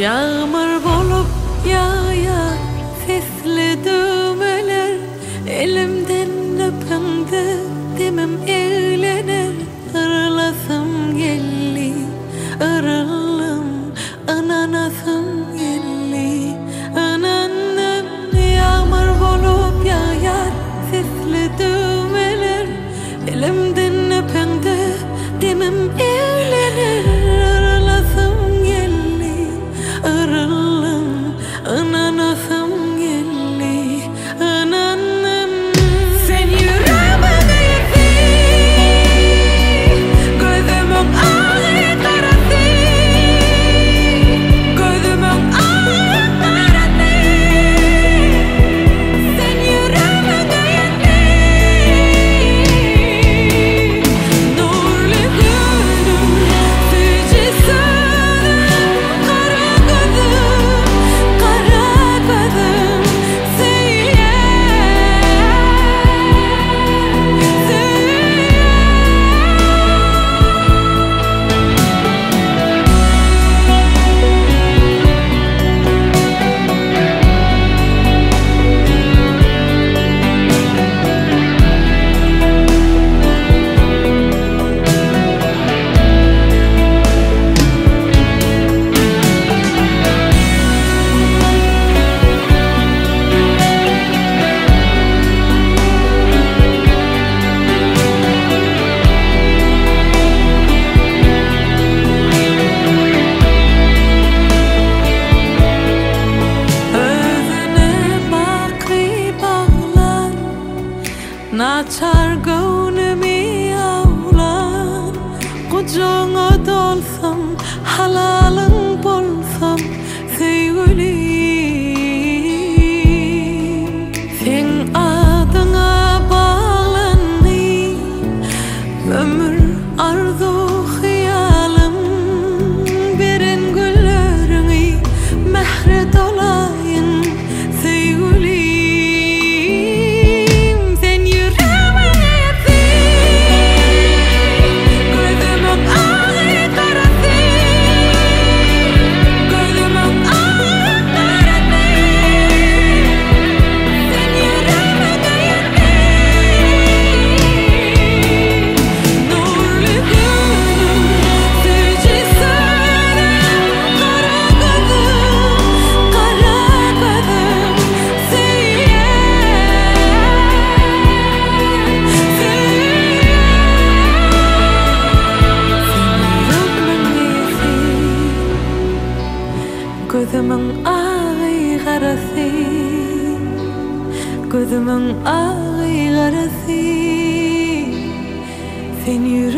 Yağmur bulup yağ mucang adolsam halalan polsam Kudumang ay garathi Kudumang ay garathi Then you